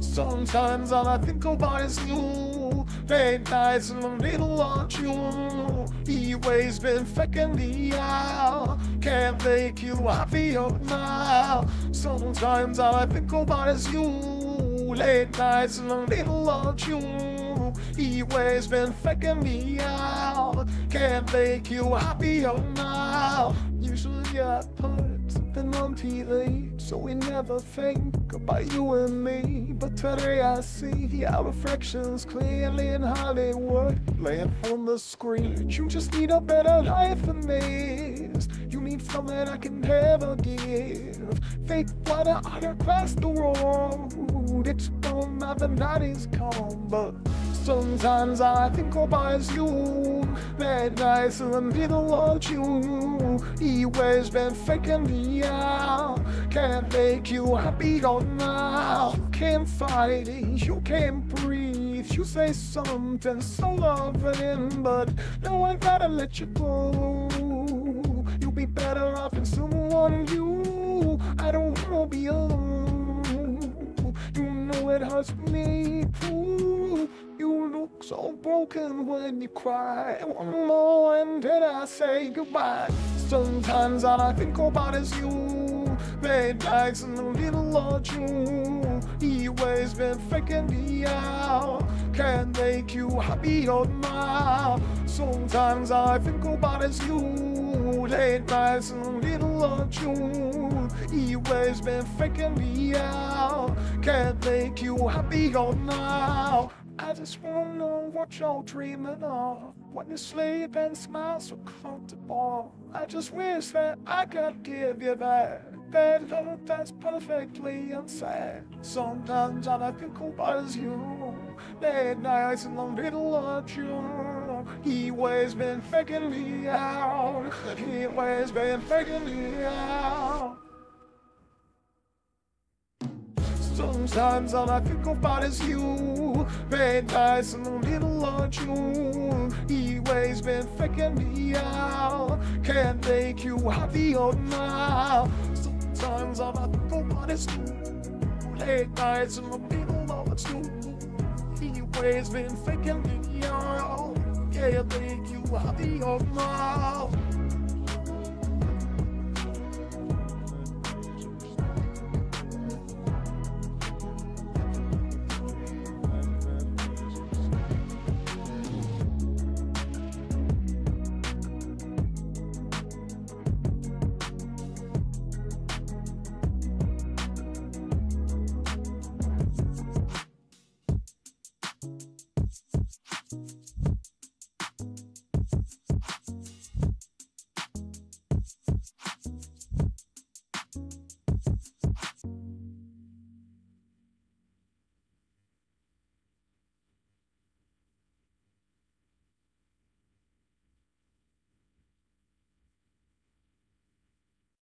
Sometimes all I think about is you. Late nights and a little on you. He always been faking me out. Can't make you happier now. Sometimes all I think about is you. Late nights and a little on you. He always been faking me out. Can't make you happier now. I put something on TV, so we never think about you and me. But today I see our reflections clearly in Hollywood, laying on the screen. You just need a better life than this. You need something I can never give. Fake water all across the road. It's gone now the night is come, but sometimes I think about you. That nights in the middle of June. Always been faking me out. Can't make you happy or now. You can't fight it, you can't breathe. You say something so loving, but no one gotta let you go. You'll be better off in someone you. I don't wanna be alone. You know it hurts me too. You so broken when you cry. One more and then I say goodbye. Sometimes all I think about is you. Late nights and a little of you. He always been faking me out. Can't make you happier now. Sometimes all I think about is you. Late nights and a little of you. He always been faking me out. Can't make you happier now. I just wanna know what you're dreaming of when you sleep and smile so comfortable. I just wish that I could give you that. That love that's perfectly unsaid. Sometimes all I think about is you. Late nights in the middle of June. He always been faking me out. He always been faking me out. Sometimes all I think about is you. Nights in the um middle of June. He always been faking me out. Can't make you happier now. Sometimes all I think about is you. Late nights in the um middle of June. He always been faking me out. Can't make you happier now.